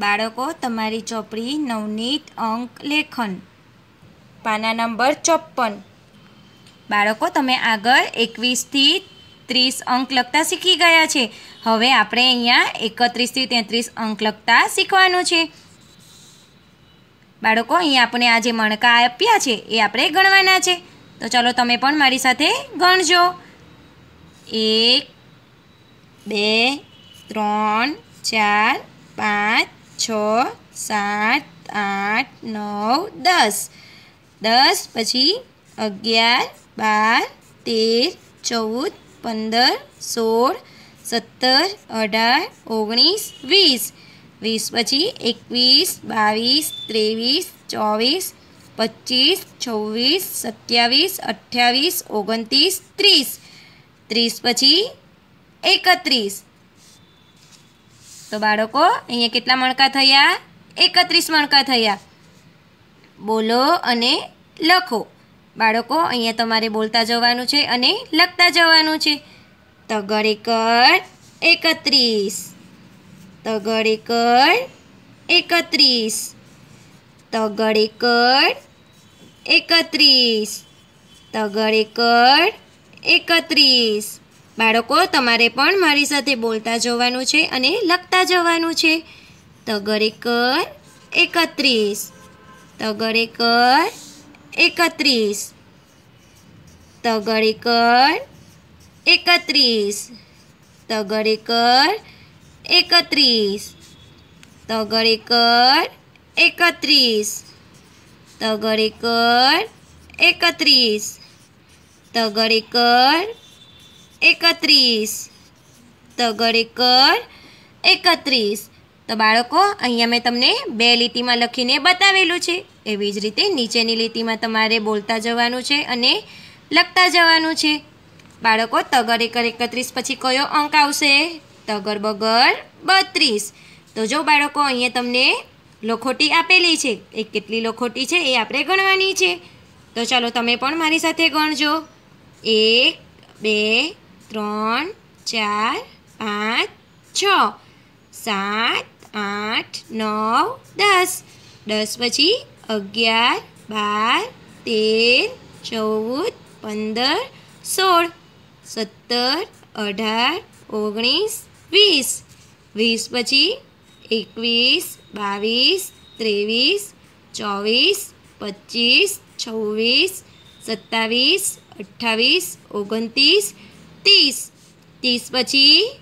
બાળકો, તમારી ચોપડી, નવનીત, અંક, લેખન. પાના નંબર ચોપ્પન. બાળકો, તમે આગળ એકવીસથી ત્રીસ અંક લખતા શીખી ગયા છે. હવે આપણે અહીંયા એકત્રીસથી તેત્રીસ અંક લખતા શીખવાનું છે. બાળકો, અહીંયા આપણે આ જે મણકા આપ્યા છે, એ આપણે ગણવાના છે. તો ચાલો, તમે પણ મારી સાથે ગણજો. એક, બે, ત્રણ, ચાર, પાંચ છ, સાત, આઠ, નવ, દસ. દસ પછી અગિયાર, બાર, તેર, ચૌદ, પંદર, સોળ, સત્તર, અઢાર, ઓગણીસ, વીસ. વીસ પછી એકવીસ, બાવીસ, ત્રેવીસ, ચોવીસ, પચીસ, છવ્વીસ, સત્યાવીસ, અઠ્યાવીસ, ઓગણત્રીસ, ત્રીસ. ત્રીસ પછી એકત્રીસ. તો બાળકો, અહીંયા કેટલા મણકા થયા? એકત્રીસ મણકા થયા. બોલો અને લખો. બાળકો, અહીંયા તમારે બોલતા જવાનું છે અને લખતા જવાનું છે. તગડ એકર એકત્રીસ. તગડ એકર એકત્રીસ. તગડ એકર એકત્રીસ. તગડ એકર એકત્રીસ. બાળકો, તમારે પણ મારી સાથે બોલતા જવાનું છે અને લખતા જવાનું છે. તગરેકર એકત્રીસ. તગરેકર એકત્રીસ. તગરેકર એકત્રીસ. તગરેકર એકત્રીસ. તગરેકર એકત્રીસ. તગરેકર એકત્રીસ. તગરેકર એકત્રીસ. તગડ એકર એકત્રીસ. તો બાળકો, અહીંયા મેં તમને બે લીટીમાં લખીને બતાવેલું છે. એવી જ રીતે નીચેની લીટીમાં તમારે બોલતા જવાનું છે અને લખતા જવાનું છે. બાળકો તગર એકર એકત્રીસ પછી કયો અંક આવશે? તગર બગર બત્રીસ. તો જો બાળકો, અહીંયા તમને લખોટી આપેલી છે. એ કેટલી લખોટી છે એ આપણે ગણવાની છે. તો ચાલો તમે પણ મારી સાથે ગણજો. એક, બે ત્રણ, ચાર પાંચ છ, સાત, આઠ, નવ, દસ. દસ પછી અગિયાર, બાર, તેર, ચૌદ, પંદર, સોળ, સત્તર, અઢાર, ઓગણીસ, વીસ. વીસ પછી એકવીસ, બાવીસ, ત્રેવીસ, ચોવીસ, પચીસ, છવ્વીસ, સત્તાવીસ, અઠ્ઠાવીસ, ઓગણત્રીસ ત્રીસ. ત્રીસ પછી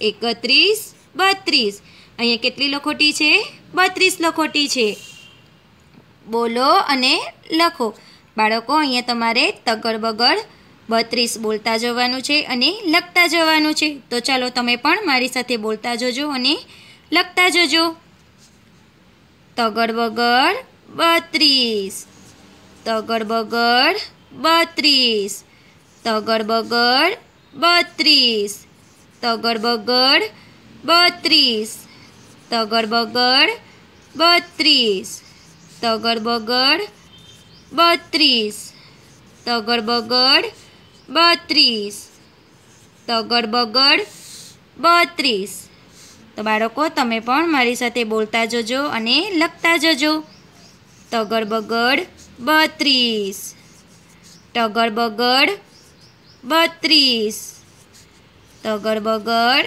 એકત્રીસ, બત્રીસ. અહીંયા કેટલી લખોટી છે? બત્રીસ લખોટી છે. બોલો અને લખો. બાળકો, અહીંયા તમારે તગડ બગડ બત્રીસ બોલતા જવાનું છે અને લખતા જવાનું છે. તો ચાલો તમે પણ મારી સાથે બોલતા જજો અને લખતા જજો. તગડ બગડ બત્રીસ. તગડ બગડ બત્રીસ. તગડ બગડ બત્રીસ. તગડ બગડ, બત્રીસ. તગડ બગડ, બત્રીસ. તગડ બગડ, બત્રીસ. તગડ બગડ, બત્રીસ. તગડ બગડ, બત્રીસ. તો બાળકો તમે પણ મારી સાથે બોલતા જજો અને લખતા જજો. તગડ બગડ, બત્રીસ. ટગર બગડ બત્રીસ. તગર બગડ,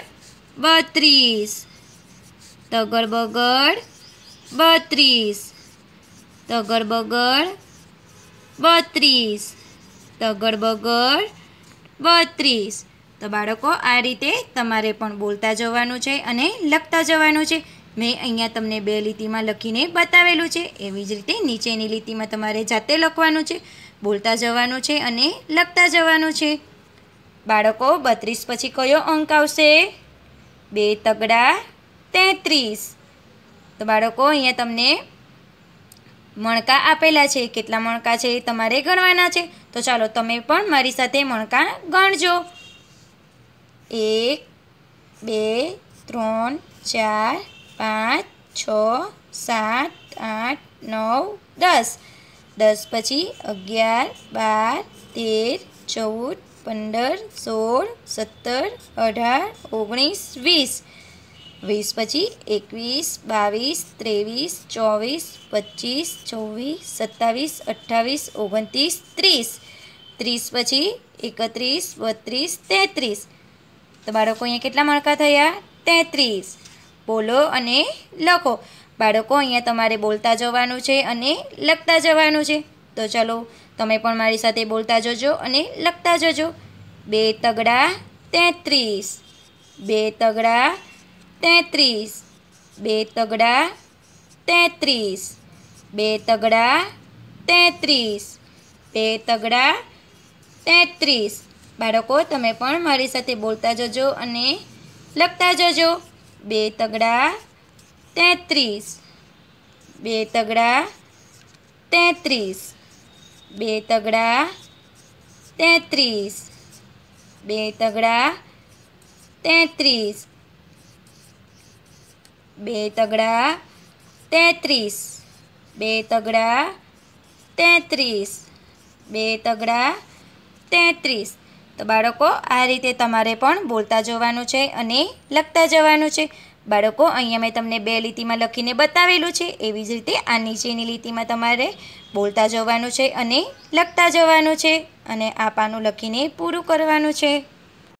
બત્રીસ. તગર બગડ, બત્રીસ. તગર બગડ, બત્રીસ. તગર બગડ, બત્રીસ. તો બાળકો, આ રીતે તમારે પણ બોલતા જવાનું છે અને લખતા જવાનું છે. મેં અહીંયા તમને બે લીટીમાં લખીને બતાવેલું છે. એવી જ રીતે નીચેની લીટીમાં તમારે જાતે લખવાનું છે. બોલતા જવાનું છે અને લખતા જવાનું છે. બાળકો, બત્રીસ પછી કયો અંક આવશે? બે તગડા તેત્રીસ. તો બાળકો, અહીંયા તમને મણકા આપેલા છે. કેટલા મણકા છે એ તમારે ગણવાના છે. તો ચાલો, તમે પણ મારી સાથે મણકા ગણજો. એક, બે, ત્રણ, ચાર, પાંચ, છ, સાત, આઠ, નવ, દસ. દસ પછી અગિયાર, બાર, તેર, ચૌદ, પંદર, સોળ, સત્તર, અઢાર, ઓગણીસ, વીસ. વીસ પછી એકવીસ, બાવીસ, ત્રેવીસ, ચોવીસ, પચીસ, છવ્વીસ, સત્તાવીસ, અઠ્ઠાવીસ, ઓગણત્રીસ, ત્રીસ. ત્રીસ પછી એકત્રીસ, બત્રીસ, તેત્રીસ. તો બાળકો અહીંયા કેટલા મણકા થયા? તેત્રીસ. બોલો અને લખો. બાળકો, અહીંયા તમારે બોલતા જવાનું છે અને લખતા જવાનું છે. તો ચલો, તમે પણ મારી સાથે બોલતા જજો અને લખતા જજો. બે તગડા તેત્રીસ. બે તગડા તેત્રીસ. બે તગડા તેત્રીસ. બે તગડા તેત્રીસ. બે તગડા તેત્રીસ. બાળકો, તમે પણ મારી સાથે બોલતા જજો અને લખતા જજો. બે તગડા તેત્રીસ. બે તગડા, તેત્રીસ. બે તગડા, તેત્રીસ. બે તગડા, તેત્રીસ. બે તગડા, તેત્રીસ. બે તગડા, તેત્રીસ. બે તગડા, તેત્રીસ. તો બાળકો, આ રીતે તમારે પણ બોલતા જવાનું છે અને લખતા જવાનું છે. બાળકો, અહીંયા મેં તમને બે લીટીમાં લખીને બતાવેલું છે. એવી જ રીતે આ નીચેની લીટીમાં તમારે બોલતા જવાનું છે અને લખતા જવાનું છે અને આ પાનું લખીને પૂરું કરવાનું છે.